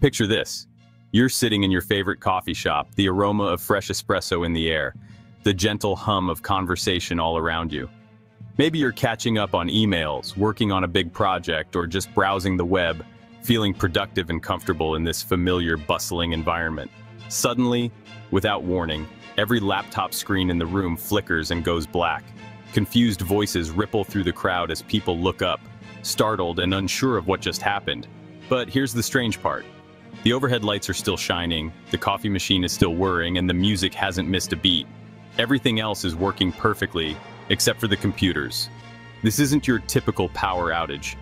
Picture this. You're sitting in your favorite coffee shop, the aroma of fresh espresso in the air, the gentle hum of conversation all around you. Maybe you're catching up on emails, working on a big project, or just browsing the web, feeling productive and comfortable in this familiar, bustling environment. Suddenly, without warning, every laptop screen in the room flickers and goes black. Confused voices ripple through the crowd as people look up, startled and unsure of what just happened. But here's the strange part. The overhead lights are still shining, the coffee machine is still whirring, and the music hasn't missed a beat. Everything else is working perfectly, except for the computers. This isn't your typical power outage.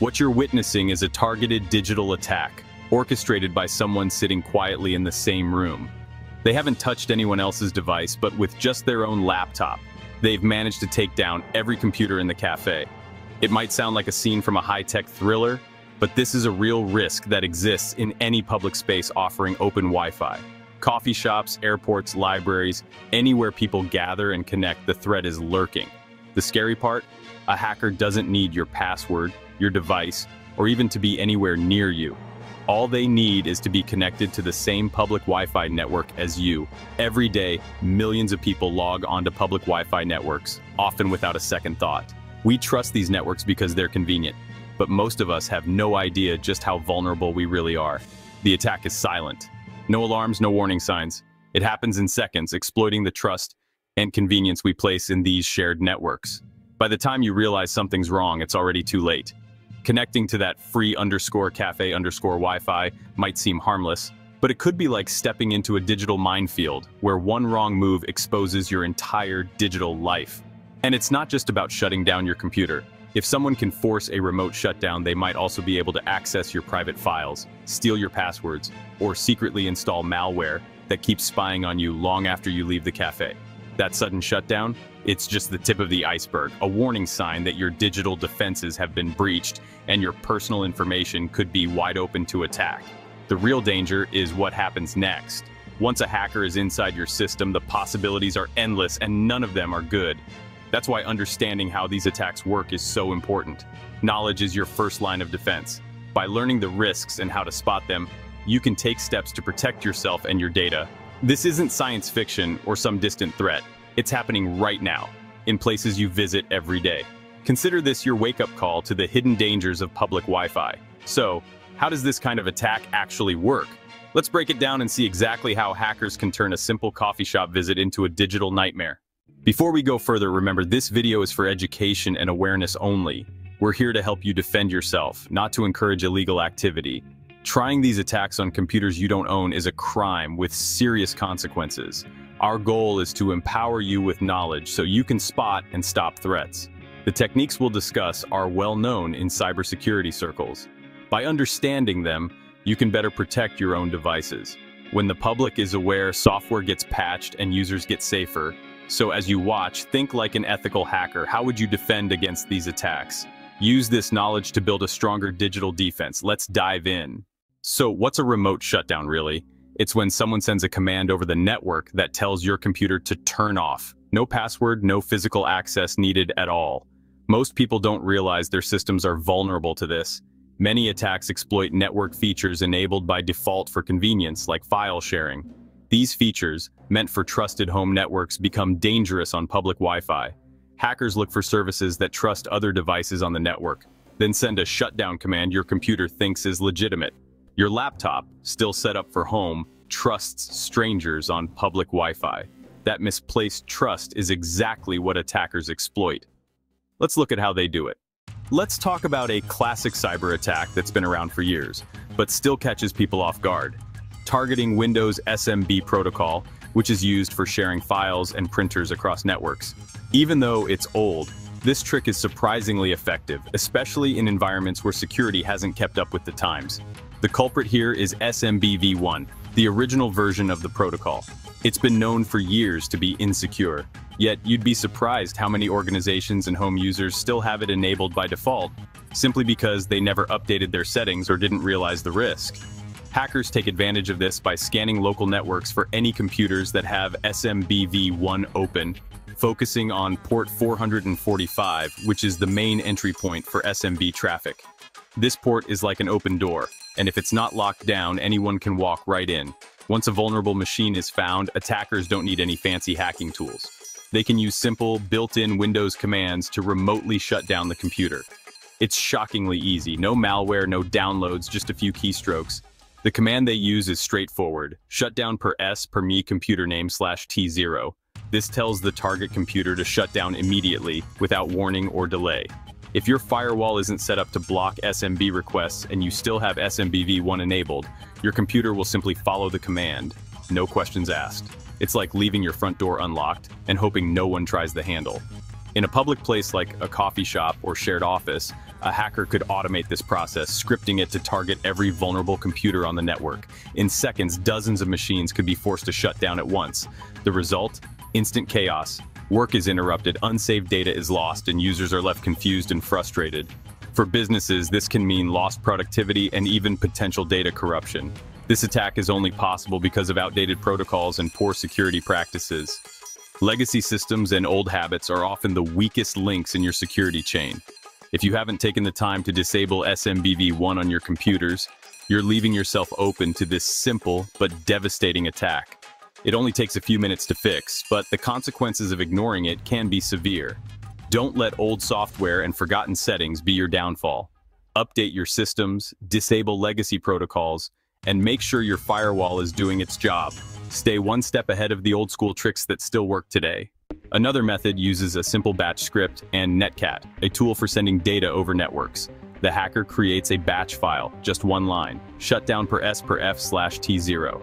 What you're witnessing is a targeted digital attack, orchestrated by someone sitting quietly in the same room. They haven't touched anyone else's device, but with just their own laptop, they've managed to take down every computer in the cafe. It might sound like a scene from a high-tech thriller, but this is a real risk that exists in any public space offering open Wi-Fi. Coffee shops, airports, libraries, anywhere people gather and connect, the threat is lurking. The scary part? A hacker doesn't need your password, your device, or even to be anywhere near you. All they need is to be connected to the same public Wi-Fi network as you. Every day, millions of people log onto public Wi-Fi networks, often without a second thought. We trust these networks because they're convenient, but most of us have no idea just how vulnerable we really are. The attack is silent. No alarms, no warning signs. It happens in seconds, exploiting the trust and convenience we place in these shared networks. By the time you realize something's wrong, it's already too late. Connecting to that free underscore cafe underscore Wi-Fi might seem harmless, but it could be like stepping into a digital minefield where one wrong move exposes your entire digital life. And it's not just about shutting down your computer. If someone can force a remote shutdown, they might also be able to access your private files, steal your passwords, or secretly install malware that keeps spying on you long after you leave the cafe. That sudden shutdown, it's just the tip of the iceberg, a warning sign that your digital defenses have been breached and your personal information could be wide open to attack. The real danger is what happens next. Once a hacker is inside your system, the possibilities are endless and none of them are good. That's why understanding how these attacks work is so important. Knowledge is your first line of defense. By learning the risks and how to spot them, you can take steps to protect yourself and your data. This isn't science fiction or some distant threat. It's happening right now, in places you visit every day. Consider this your wake-up call to the hidden dangers of public Wi-Fi. So, how does this kind of attack actually work? Let's break it down and see exactly how hackers can turn a simple coffee shop visit into a digital nightmare. Before we go further, remember this video is for education and awareness only. We're here to help you defend yourself, not to encourage illegal activity. Trying these attacks on computers you don't own is a crime with serious consequences. Our goal is to empower you with knowledge so you can spot and stop threats. The techniques we'll discuss are well known in cybersecurity circles. By understanding them, you can better protect your own devices. When the public is aware, software gets patched and users get safer, so as you watch, think like an ethical hacker. How would you defend against these attacks? Use this knowledge to build a stronger digital defense. Let's dive in. So what's a remote shutdown really? It's when someone sends a command over the network that tells your computer to turn off. No password, no physical access needed at all. Most people don't realize their systems are vulnerable to this. Many attacks exploit network features enabled by default for convenience, like file sharing. These features, meant for trusted home networks, become dangerous on public Wi-Fi. Hackers look for services that trust other devices on the network, then send a shutdown command your computer thinks is legitimate. Your laptop, still set up for home, trusts strangers on public Wi-Fi. That misplaced trust is exactly what attackers exploit. Let's look at how they do it. Let's talk about a classic cyber attack that's been around for years, but still catches people off guard targeting Windows SMB protocol, which is used for sharing files and printers across networks. Even though it's old, this trick is surprisingly effective, especially in environments where security hasn't kept up with the times. The culprit here is SMBv1, the original version of the protocol. It's been known for years to be insecure, yet you'd be surprised how many organizations and home users still have it enabled by default, simply because they never updated their settings or didn't realize the risk. Hackers take advantage of this by scanning local networks for any computers that have SMBv1 open, focusing on port 445, which is the main entry point for SMB traffic. This port is like an open door. and if it's not locked down, anyone can walk right in. Once a vulnerable machine is found, attackers don't need any fancy hacking tools. They can use simple, built-in Windows commands to remotely shut down the computer. It's shockingly easy, no malware, no downloads, just a few keystrokes. The command they use is straightforward, shutdown per S per me computer name slash T0. This tells the target computer to shut down immediately, without warning or delay. If your firewall isn't set up to block SMB requests and you still have SMBv1 enabled, your computer will simply follow the command, no questions asked. It's like leaving your front door unlocked and hoping no one tries the handle. In a public place like a coffee shop or shared office, a hacker could automate this process, scripting it to target every vulnerable computer on the network. In seconds, dozens of machines could be forced to shut down at once. The result? Instant chaos. Work is interrupted, unsaved data is lost, and users are left confused and frustrated. For businesses, this can mean lost productivity and even potential data corruption. This attack is only possible because of outdated protocols and poor security practices. Legacy systems and old habits are often the weakest links in your security chain. If you haven't taken the time to disable SMBv1 on your computers, you're leaving yourself open to this simple but devastating attack. It only takes a few minutes to fix, but the consequences of ignoring it can be severe. Don't let old software and forgotten settings be your downfall. Update your systems, disable legacy protocols, and make sure your firewall is doing its job. Stay one step ahead of the old school tricks that still work today. Another method uses a simple batch script and Netcat, a tool for sending data over networks. The hacker creates a batch file, just one line, shutdown per S per F slash T0.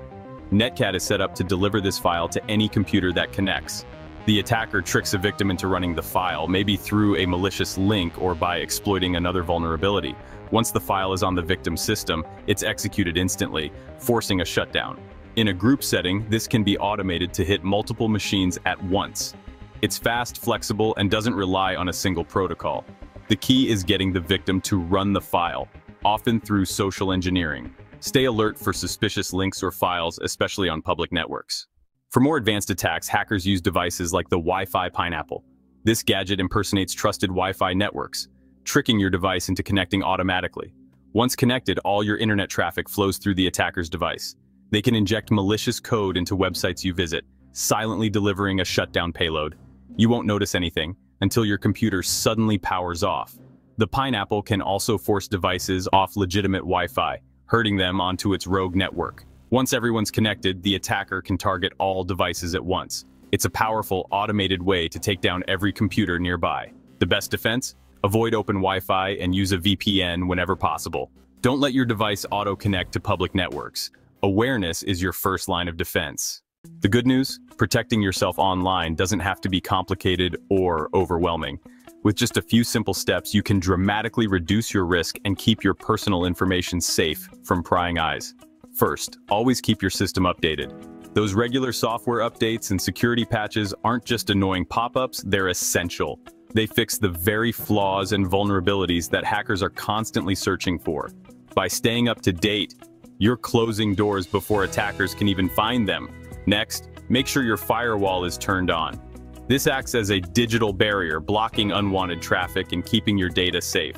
Netcat is set up to deliver this file to any computer that connects. The attacker tricks a victim into running the file, maybe through a malicious link or by exploiting another vulnerability. Once the file is on the victim's system, it's executed instantly, forcing a shutdown. In a group setting, this can be automated to hit multiple machines at once. It's fast, flexible, and doesn't rely on a single protocol. The key is getting the victim to run the file, often through social engineering. Stay alert for suspicious links or files, especially on public networks. For more advanced attacks, hackers use devices like the Wi-Fi Pineapple. This gadget impersonates trusted Wi-Fi networks, tricking your device into connecting automatically. Once connected, all your internet traffic flows through the attacker's device. They can inject malicious code into websites you visit, silently delivering a shutdown payload. You won't notice anything until your computer suddenly powers off. The Pineapple can also force devices off legitimate Wi-Fi, herding them onto its rogue network. Once everyone's connected, the attacker can target all devices at once. It's a powerful, automated way to take down every computer nearby. The best defense? Avoid open Wi-Fi and use a VPN whenever possible. Don't let your device auto-connect to public networks. Awareness is your first line of defense. The good news? Protecting yourself online doesn't have to be complicated or overwhelming. With just a few simple steps, you can dramatically reduce your risk and keep your personal information safe from prying eyes. First, always keep your system updated. Those regular software updates and security patches aren't just annoying pop-ups, they're essential. They fix the very flaws and vulnerabilities that hackers are constantly searching for. By staying up to date, you're closing doors before attackers can even find them. Next, make sure your firewall is turned on. This acts as a digital barrier, blocking unwanted traffic and keeping your data safe.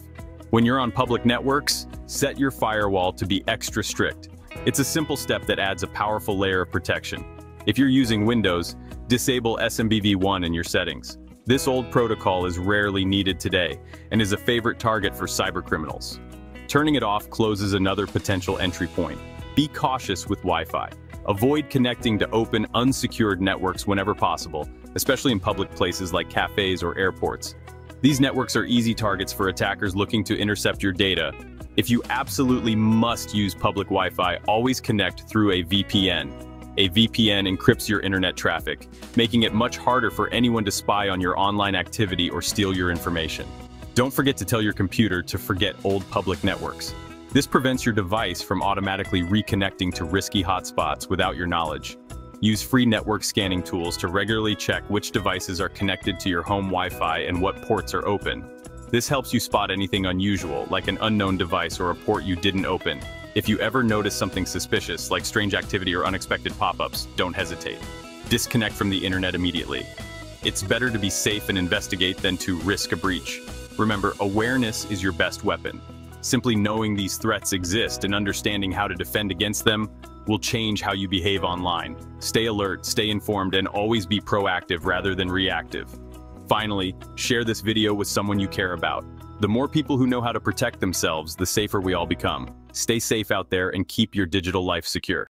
When you're on public networks, set your firewall to be extra strict. It's a simple step that adds a powerful layer of protection. If you're using Windows, disable SMBv1 in your settings. This old protocol is rarely needed today and is a favorite target for cybercriminals. Turning it off closes another potential entry point. Be cautious with Wi-Fi. Avoid connecting to open, unsecured networks whenever possible, especially in public places like cafes or airports. These networks are easy targets for attackers looking to intercept your data. If you absolutely must use public Wi-Fi, always connect through a VPN. A VPN encrypts your internet traffic, making it much harder for anyone to spy on your online activity or steal your information. Don't forget to tell your computer to forget old public networks. This prevents your device from automatically reconnecting to risky hotspots without your knowledge. Use free network scanning tools to regularly check which devices are connected to your home Wi-Fi and what ports are open. This helps you spot anything unusual, like an unknown device or a port you didn't open, if you ever notice something suspicious, like strange activity or unexpected pop-ups, don't hesitate. Disconnect from the internet immediately. It's better to be safe and investigate than to risk a breach. Remember, awareness is your best weapon. Simply knowing these threats exist and understanding how to defend against them will change how you behave online. Stay alert, stay informed, and always be proactive rather than reactive. Finally, share this video with someone you care about. The more people who know how to protect themselves, the safer we all become. Stay safe out there and keep your digital life secure.